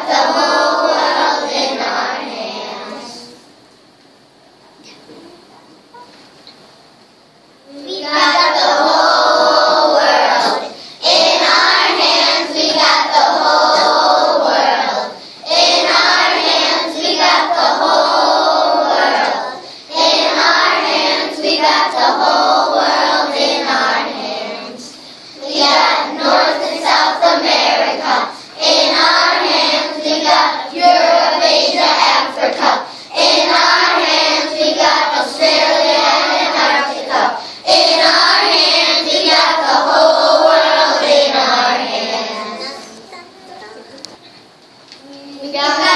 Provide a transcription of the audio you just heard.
Atamo. Yeah.